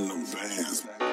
platinum vans.